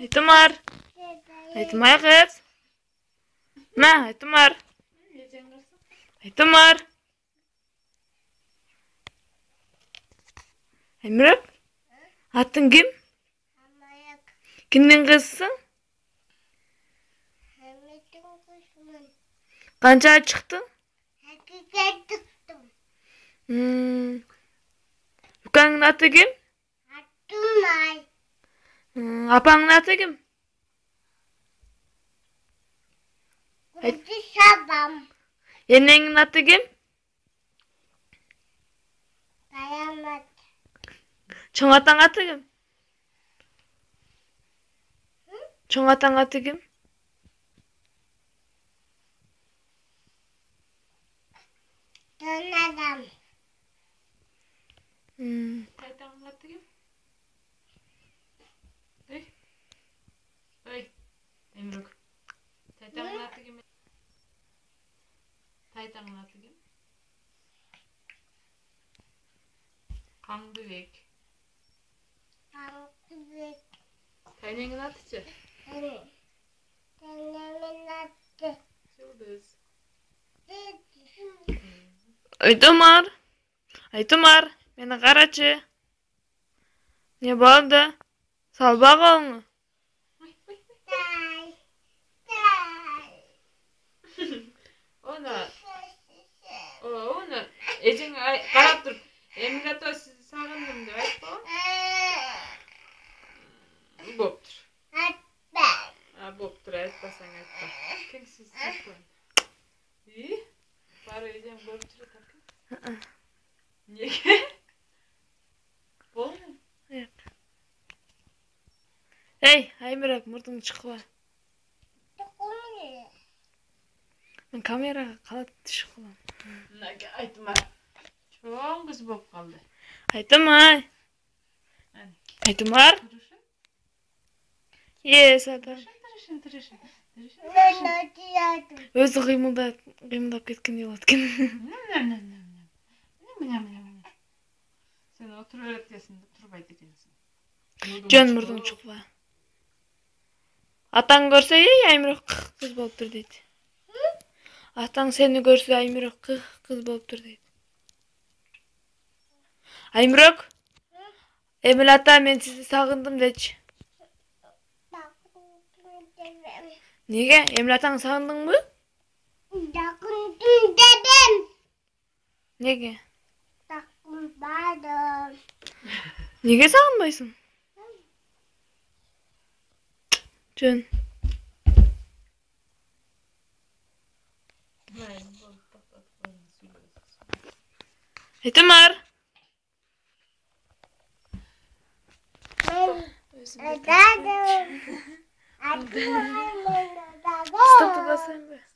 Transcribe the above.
Айтымар. Айтымай кыз. Мә, Айтымар. Айтымар. Аймирак? Атың ким? Амаяк. Кимнин кызысың? Хамидин кушмун. Канчага чыктың? Хакикат туктум. М. Ukаңдын аты ким? Апаңдын аты ким? Айт. Куди сабам. Энеңдин аты ким? Каямат. Чоң атаң аты ким? Чоң атаң аты ким? Донадам. М. Тайтаңның аты кім? Ой. Ой. Эмрук. Тайтаңның аты кім? Тайтаңның аты кім? Қаңдыбек. Аңкыбек. Тайнеңнің аты ше? Тәне. Тәнемін атты. Жұлдыз. Айтымар. Айтымар, мени карачы. Не болду? Салба колуңду. Эжең ай- карап туруп, эмгато сизди сагындым деп айтпаган? Боптур. Атпа. А, боптур, айтпасаң айтпа. Айтпайм. И? Бары эжең көрүп турат ака. Неге? Болду. Эй, Аймирак, мурдуңду чыкпа. Тұқымы. Мен камерага калат түшүп калам. Мынаке айтма. Чоң кыз болуп калды. Айтымай. Айтымар. Өтіядым. Өзү кыймылдап, кыймылдап кеткендей болот экен. Сен отуруп берет десин, турбайт экенсиң. Жөн мурдуң чукпа. Атаң көрсө, ей, Аймирак кыз болуптур дейт. Атаң сени көрсө, Аймирак кыз болуптур дейт. Аймирак, Эмил ата мен сизди сагындым дечи. Неге? Эмил атаң сагындыңбы? Дақындым дедім. Неге? Неге сагынбайсың? Жөн. Itamar! Estão todas a